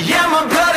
Yeah, my brother.